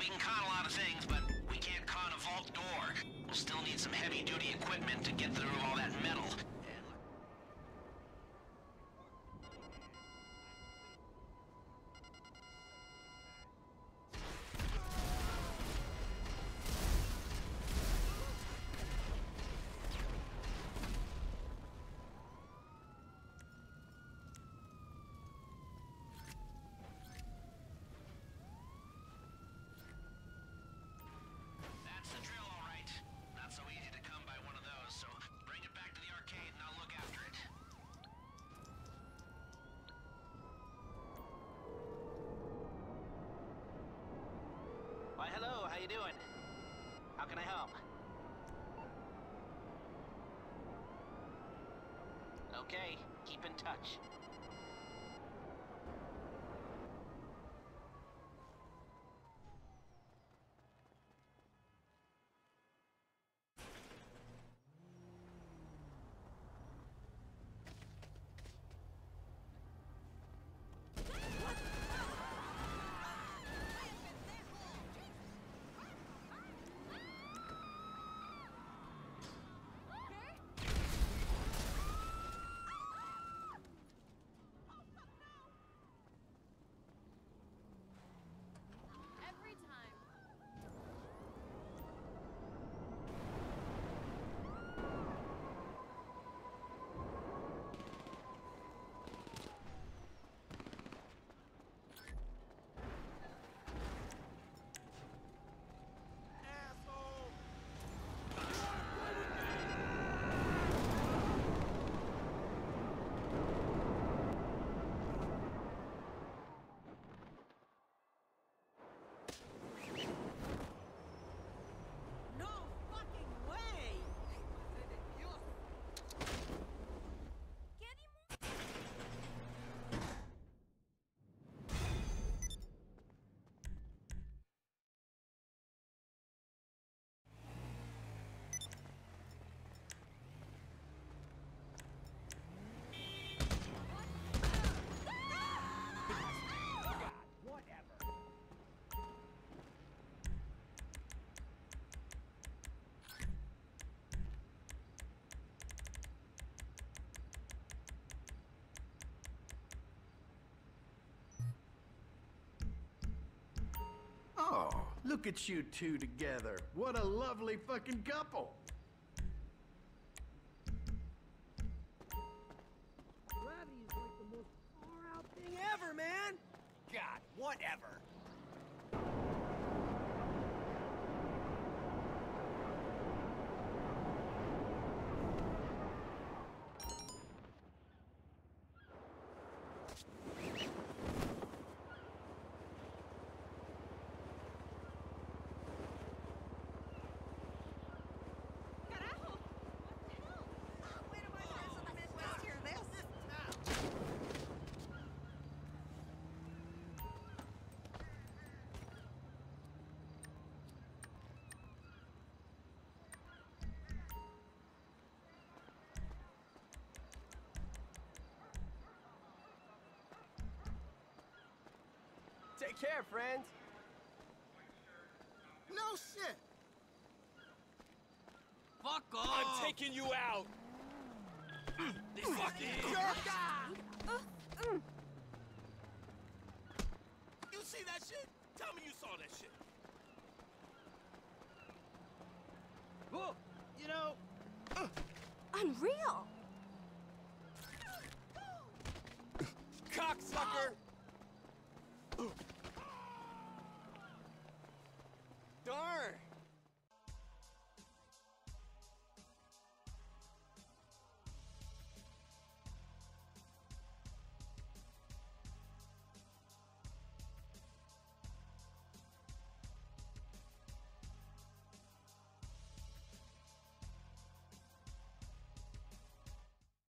We can con a lot of things, but we can't con a vault door. We'll still need some heavy-duty equipment to get through all you doing? How can I help? Okay, keep in touch. Look at you two together. What a lovely fucking couple. Gravity is like the most far out thing ever, man! God, whatever. Take care, friends. No shit. Fuck off! I'm taking you out. This fucking You see that shit? Tell me you saw that shit. Well, you know, Unreal! Cocksucker! Oh.